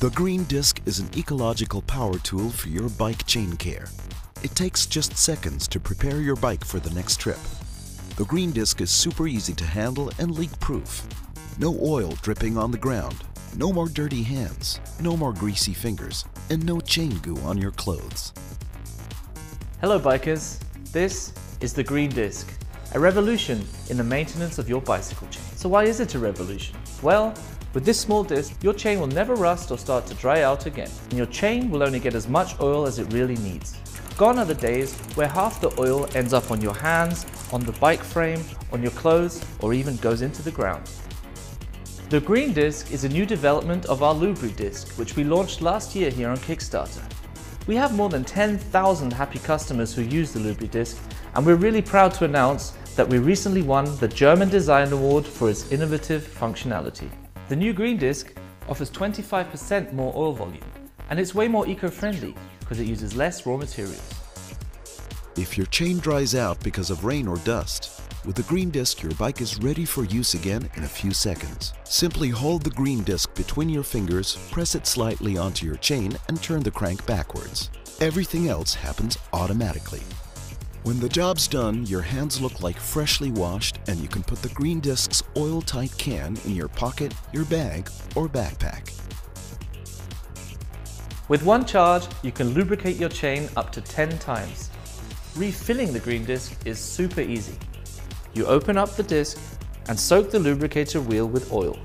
The Green Disc is an ecological power tool for your bike chain care. It takes just seconds to prepare your bike for the next trip. The Green Disc is super easy to handle and leak-proof. No oil dripping on the ground, no more dirty hands, no more greasy fingers, and no chain goo on your clothes. Hello bikers, this is the Green Disc, a revolution in the maintenance of your bicycle chain. So why is it a revolution? Well, with this small disc, your chain will never rust or start to dry out again, and your chain will only get as much oil as it really needs. Gone are the days where half the oil ends up on your hands, on the bike frame, on your clothes, or even goes into the ground. The Green Disc is a new development of our Lubri disc, which we launched last year here on Kickstarter. We have more than 10,000 happy customers who use the Lubri disc, and we're really proud to announce that we recently won the German Design Award for its innovative functionality. The new Green Disc offers 25% more oil volume, and it's way more eco-friendly because it uses less raw materials. If your chain dries out because of rain or dust, with the Green Disc your bike is ready for use again in a few seconds. Simply hold the Green Disc between your fingers, press it slightly onto your chain and turn the crank backwards. Everything else happens automatically. When the job's done, your hands look like freshly washed and you can put the Green Disc's oil-tight can in your pocket, your bag, or backpack. With one charge, you can lubricate your chain up to 10 times. Refilling the green disc is super easy. You open up the disc and soak the lubricator wheel with oil.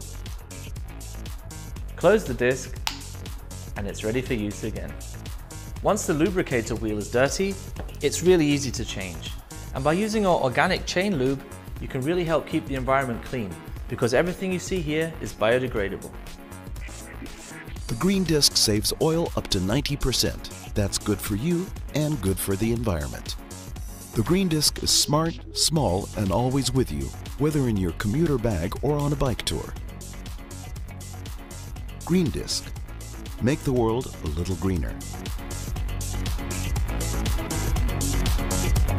Close the disc and it's ready for use again. Once the lubricator wheel is dirty, it's really easy to change. And by using our organic chain lube, you can really help keep the environment clean because everything you see here is biodegradable. The Green Disc saves oil up to 90%. That's good for you and good for the environment. The Green Disc is smart, small, and always with you, whether in your commuter bag or on a bike tour. Green Disc. Make the world a little greener. Yeah.